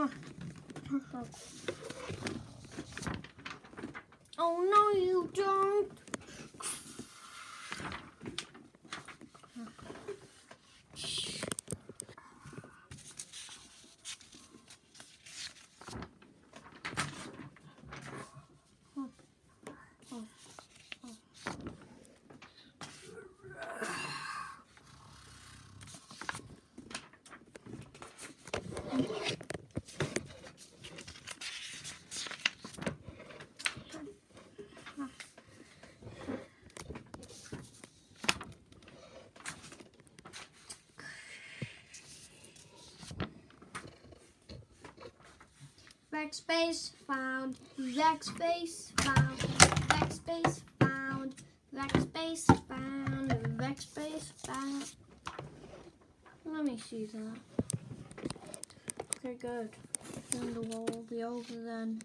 ハハハッ。Backspace found. Backspace found. Backspace found. Backspace found. Backspace found. Let me see that. Okay, good. Then the wall will be over then.